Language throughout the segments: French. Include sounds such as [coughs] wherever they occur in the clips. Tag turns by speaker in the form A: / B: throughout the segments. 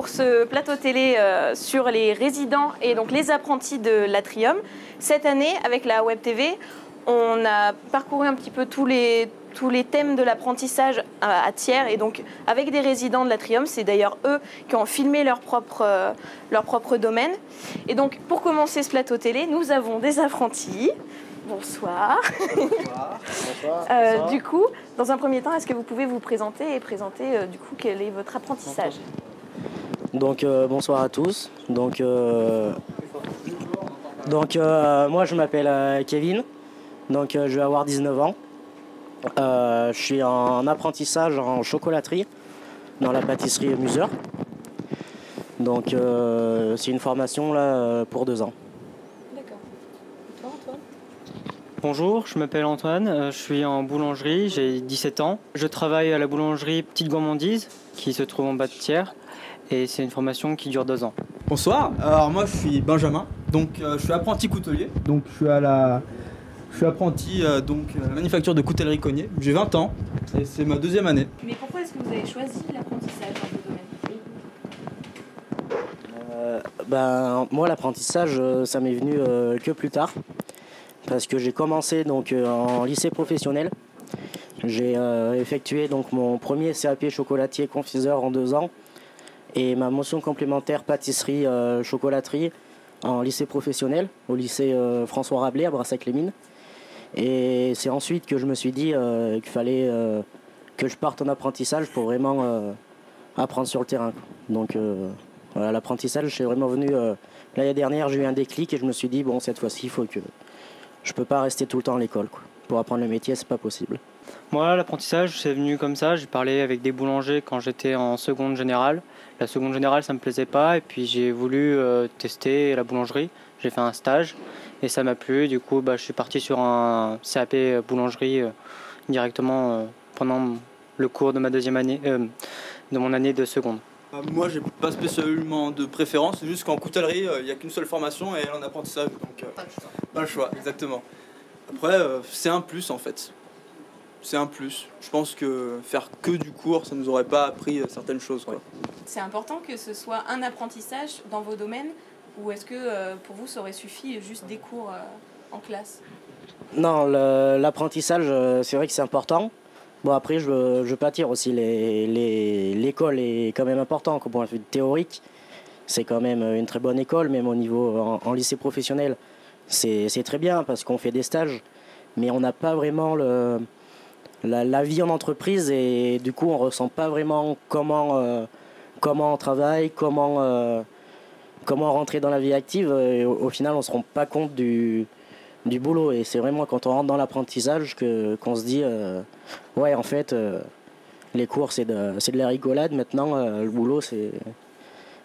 A: pour ce plateau télé euh, sur les résidents et donc les apprentis de l'Atrium. Cette année, avec la Web TV, on a parcouru un petit peu tous les, tous les thèmes de l'apprentissage à, tiers et donc avec des résidents de l'Atrium. C'est d'ailleurs eux qui ont filmé leur propre, euh, leur propre domaine. Et donc, pour commencer ce plateau télé, nous avons des apprentis. Bonsoir. Euh, du coup, dans un premier temps, est-ce que vous pouvez vous présenter et présenter euh, du coup quel est votre apprentissage?
B: Donc euh, bonsoir à tous. Donc, donc moi je m'appelle Kevin. Donc je vais avoir 19 ans. je suis en apprentissage en chocolaterie dans la pâtisserie Museur. Donc c'est une formation là pour deux ans.
C: Bonjour, je m'appelle Antoine, euh, je suis en boulangerie, j'ai 17 ans. Je travaille à la boulangerie Petite Gourmandise qui se trouve en bas de Thiers et c'est une formation qui dure deux ans.
D: Bonsoir, alors moi je suis Benjamin, donc euh, je suis apprenti coutelier, donc je suis à la... Je suis apprenti euh, donc manufacture de coutellerie Cognier. J'ai 20 ans et c'est ma deuxième année.
A: Mais pourquoi est-ce que vous avez choisi l'apprentissage dans
B: ce domaine ben, Moi l'apprentissage ça m'est venu que plus tard parce que j'ai commencé donc euh, en lycée professionnel. J'ai euh, effectué donc mon premier CAP chocolatier confiseur en deux ans et ma motion complémentaire pâtisserie euh, chocolaterie en lycée professionnel au lycée François Rabelais à Brassac-les-Mines. Et c'est ensuite que je me suis dit qu'il fallait que je parte en apprentissage pour vraiment apprendre sur le terrain. Donc voilà, l'apprentissage, c'est vraiment venu l'année dernière, j'ai eu un déclic et je me suis dit bon cette fois-ci il faut que je peux pas rester tout le temps à l'école. Pour apprendre le métier, c'est pas possible.
C: Moi, l'apprentissage, c'est venu comme ça. J'ai parlé avec des boulangers quand j'étais en seconde générale. La seconde générale, ça me plaisait pas, et puis j'ai voulu euh, tester la boulangerie. J'ai fait un stage et ça m'a plu. Du coup, bah, je suis parti sur un CAP boulangerie euh, directement euh, pendant le cours de ma deuxième année, de mon année de seconde.
D: Moi, j'ai pas spécialement de préférence, c'est juste qu'en coutellerie, il n'y a qu'une seule formation et en apprentissage, donc pas le choix, exactement. Après, euh, c'est un plus en fait. C'est un plus. Je pense que faire que du cours, ça nous aurait pas appris euh, certaines choses.
A: C'est important que ce soit un apprentissage dans vos domaines ou est-ce que euh, pour vous, ça aurait suffi juste des cours en classe?
B: Non, l'apprentissage, c'est vrai que c'est important. Bon, après, je, je peux attirer aussi l'école les, est quand même important au point de vue théorique. C'est quand même une très bonne école, même au niveau en lycée professionnel c'est très bien parce qu'on fait des stages, mais on n'a pas vraiment la, vie en entreprise et du coup on ressent pas vraiment comment, euh, on travaille, comment, euh, comment rentrer dans la vie active. Et au, final on se rend pas compte du, boulot et c'est vraiment quand on rentre dans l'apprentissage qu'on se dit euh, ouais en fait les cours c'est de, de la rigolade maintenant le boulot c'est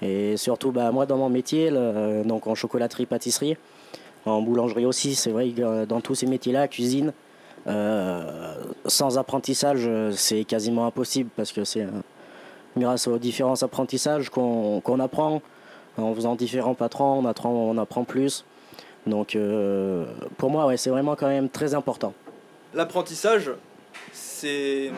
B: et surtout bah, moi dans mon métier donc en chocolaterie pâtisserie en boulangerie aussi, c'est vrai que euh, dans tous ces métiers-là, cuisine, euh, sans apprentissage, c'est quasiment impossible parce que c'est grâce aux différents apprentissages qu'on apprend. En faisant différents patrons, on apprend, on apprend plus. Donc euh, pour moi, ouais, c'est vraiment quand même très important.
D: L'apprentissage, c'est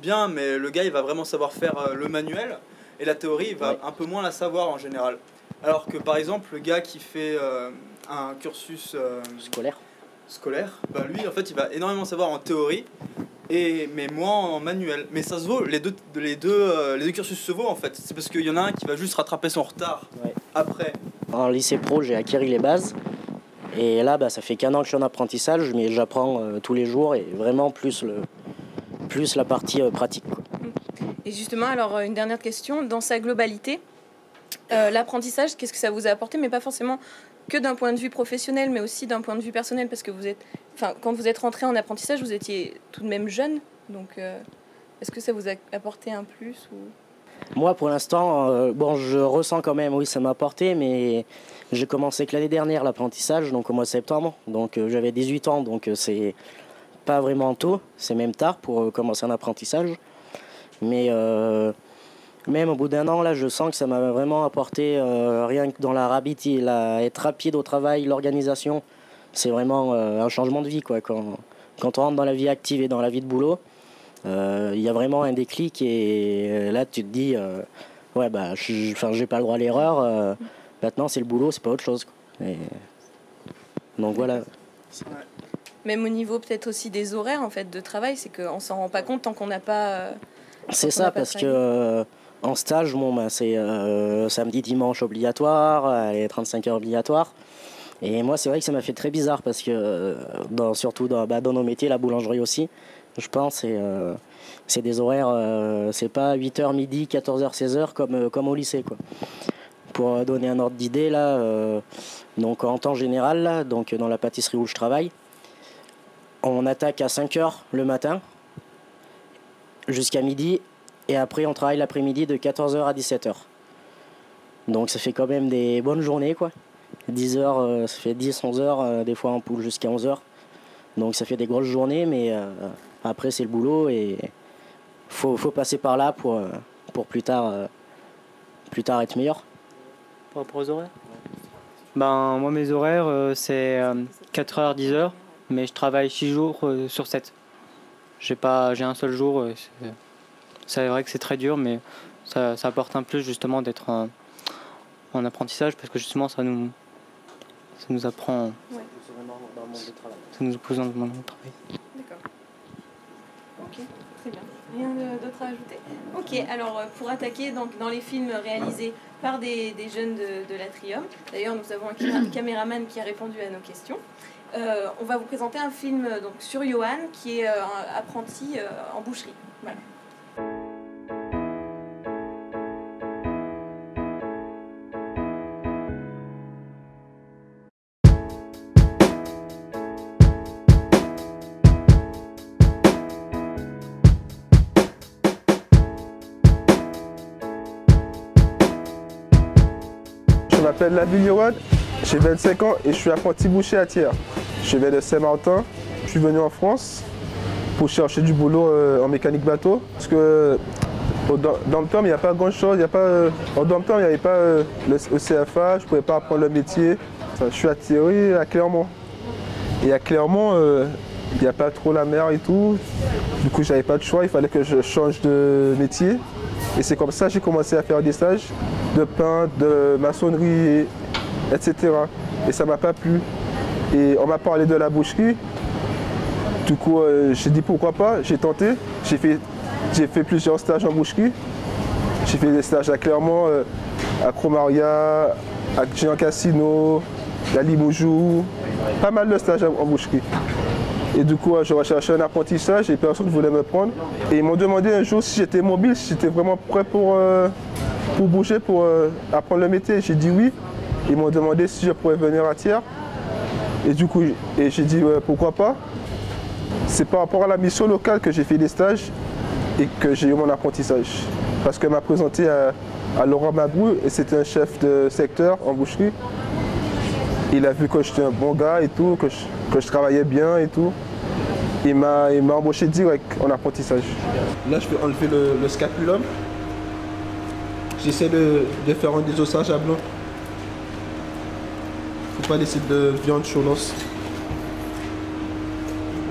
D: bien, mais le gars, il va vraiment savoir faire le manuel et la théorie, il va un peu moins la savoir en général. Alors que par exemple, le gars qui fait un cursus euh,
B: scolaire,
D: scolaire bah lui, en fait, il va énormément savoir en théorie, et, mais moins en manuel. Mais ça se vaut, les deux, les deux, euh, les deux cursus se vaut en fait. C'est parce qu'il y en a un qui va juste rattraper son retard après.
B: En lycée pro, j'ai acquis les bases. Et là, bah, ça fait qu'un an que je suis en apprentissage, mais j'apprends euh, tous les jours et vraiment plus, le, plus la partie pratique.
A: Et justement, alors une dernière question, dans sa globalité, l'apprentissage, qu'est-ce que ça vous a apporté, mais pas forcément que d'un point de vue professionnel, mais aussi d'un point de vue personnel, parce que vous êtes, enfin, quand vous êtes rentré en apprentissage, vous étiez tout de même jeune, donc euh, est-ce que ça vous a apporté un plus ou...
B: Moi, pour l'instant, euh, bon, je ressens quand même, oui, ça m'a apporté, mais j'ai commencé que l'année dernière l'apprentissage, donc au mois de septembre, donc euh, j'avais 18 ans, donc c'est pas vraiment tôt, c'est même tard pour commencer un apprentissage, mais même au bout d'un an, là, je sens que ça m'a vraiment apporté euh, rien que dans la rapidité, la, être rapide au travail, l'organisation. C'est vraiment euh, un changement de vie, quoi. Quand, quand on rentre dans la vie active et dans la vie de boulot, euh, il y a vraiment un déclic et là, tu te dis, ouais, bah, j'ai pas le droit à l'erreur. maintenant, c'est le boulot, c'est pas autre chose. quoi. Et- Donc voilà.
A: Même au niveau peut-être aussi des horaires en fait de travail, c'est qu'on s'en rend pas compte tant qu'on n'a pas.
B: C'est ça, parce que en stage, bon, bah, c'est euh, samedi, dimanche obligatoire, et 35 heures obligatoires. Et moi, c'est vrai que ça m'a fait très bizarre parce que, euh, surtout dans, bah, dans nos métiers, la boulangerie aussi, je pense, et, euh, c'est des horaires, c'est pas 8h, midi, 14h, 16h comme, comme au lycée. Pour donner un ordre d'idée, là, donc en temps général, donc dans la pâtisserie où je travaille, on attaque à 5h le matin jusqu'à midi et après on travaille l'après-midi de 14h à 17h. Donc ça fait quand même des bonnes journées quoi. 10 heures, euh, ça fait 10, 11 heures, euh, des fois on poule jusqu'à 11 heures. Donc ça fait des grosses journées mais euh, après c'est le boulot et faut, faut passer par là pour, euh, pour plus tard euh, plus tard être meilleur.
C: Par rapport aux horaires? Ben, moi, mes horaires, euh, c'est 4h, 10h, mais je travaille 6 jours euh, sur 7. J'ai pas, j'ai un seul jour. C'est- vrai que c'est très dur, mais ça, ça apporte un plus justement d'être en, en apprentissage parce que justement, ça nous, ça nous apprend, ça nous pose dans le monde du travail.
A: D'accord. Ok, très bien. Rien d'autre à ajouter? Ok, alors euh, pour attaquer donc, dans les films réalisés par des, des jeunes de, de l'Atrium, d'ailleurs nous avons un camé- [coughs] caméraman qui a répondu à nos questions, euh, on va vous présenter un film donc, sur Johan qui est euh, un apprenti euh, en boucherie. Voilà.
E: Je m'appelle Nabil Yowan, j'ai 25 ans et je suis apprenti boucher à Thiers. Je viens de Saint-Martin. Je suis venu en France pour chercher du boulot euh, en mécanique bateau. Parce que au Dom- Dom-Tom, il n'y a pas grand-chose. Il y a pas, euh, au il n'y avait pas euh, le, CFA, je ne pouvais pas apprendre le métier. Je suis atterri à Clermont. Et à Clermont, il n'y a pas trop la mer et tout. Du coup, j'avais pas de choix, il fallait que je change de métier. Et c'est comme ça que j'ai commencé à faire des stages de peintre, de maçonnerie, etc. Et ça m'a pas plu. Et on m'a parlé de la boucherie. Du coup, euh, j'ai dit pourquoi pas, j'ai tenté. J'ai fait, fait plusieurs stages en boucherie. J'ai fait des stages à Clermont, euh, à Cromaria, à Jean Casino, à Limoujou. Pas mal de stages en boucherie. Et du coup, euh, je recherchais un apprentissage et personne ne voulait me prendre. Et ils m'ont demandé un jour si j'étais mobile, si j'étais vraiment prêt pour, euh, pour bouger, pour apprendre le métier. J'ai dit oui. Ils m'ont demandé si je pourrais venir à Thiers. Et du coup, j'ai dit pourquoi pas. C'est par rapport à la mission locale que j'ai fait des stages et que j'ai eu mon apprentissage. Parce qu'elle m'a présenté à, à Laurent Mabrou et c'était un chef de secteur en boucherie. Il a vu que j'étais un bon gars et tout, que je, que je travaillais bien et tout. Il m'a embauché direct en apprentissage.
F: Là, je vais enlever le, le scapulum. J'essaie de, de faire un désossage à blanc. Faut pas laisser de viande sur.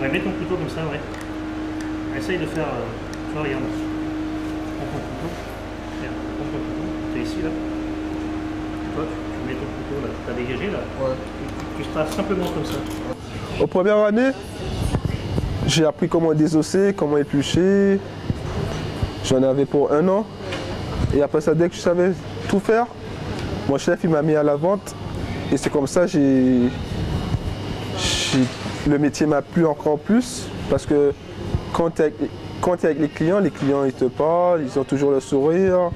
G: Ouais, mets ton couteau comme ça, ouais. Essaye de faire. euh, tu vois, regarde. Prends ton couteau. Regarde, prends ton couteau. T'es ici, là. Toi, tu, tu mets ton couteau, là. T'as dégagé, là
F: Ouais.
G: Tu, tu passes simplement comme ça.
E: Aux premières années, j'ai appris comment désosser, comment éplucher. J'en avais pour un an. Et après ça, dès que je savais tout faire, mon chef il m'a mis à la vente. Et c'est comme ça que j'ai. Le métier m'a plu encore plus. Parce que quand tu es, avec les clients, les clients ils te parlent, ils ont toujours le sourire,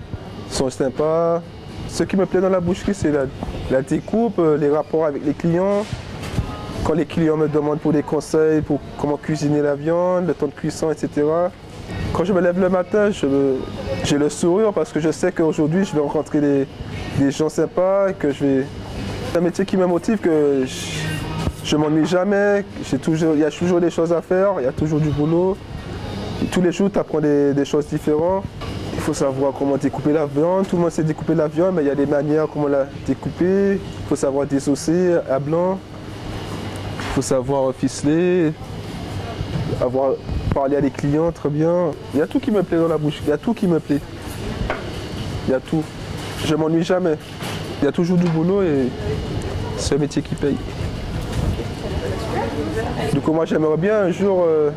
E: ils sont sympas. Ce qui me plaît dans la boucherie, c'est la, découpe, euh, les rapports avec les clients. Quand les clients me demandent pour des conseils, pour comment cuisiner la viande, le temps de cuisson, etc. Quand je me lève le matin, j'ai le sourire parce que je sais qu'aujourd'hui, je vais rencontrer des, des gens sympas, que je vais... C'est un métier qui me motive, que je ne m'ennuie jamais, il y a toujours des choses à faire, il y a toujours du boulot. Tous les jours, tu apprends des, choses différentes. Il faut savoir comment découper la viande. Tout le monde sait découper la viande, mais il y a des manières comment la découper. Il faut savoir désosser à blanc. Il faut savoir ficeler, avoir parlé à des clients très bien. Il y a tout qui me plaît dans la bouche, il y a tout qui me plaît. Il y a tout. Je m'ennuie jamais. Il y a toujours du boulot et c'est un métier qui paye. Du coup, moi, j'aimerais bien un jour euh,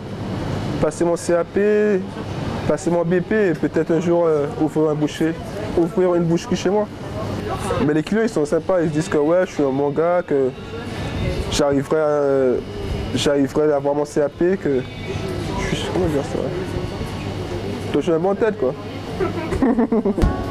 E: passer mon CAP, passer mon BP et peut-être un jour euh, ouvrir un boucher, ouvrir une boucherie chez moi. Mais les clients, ils sont sympas. Ils se disent que ouais, je suis un bon gars, que j'arriverai à, j'arriverai à avoir mon CAP, que je suis... Comment dire ça? Suis un bon tête, quoi. [laughs]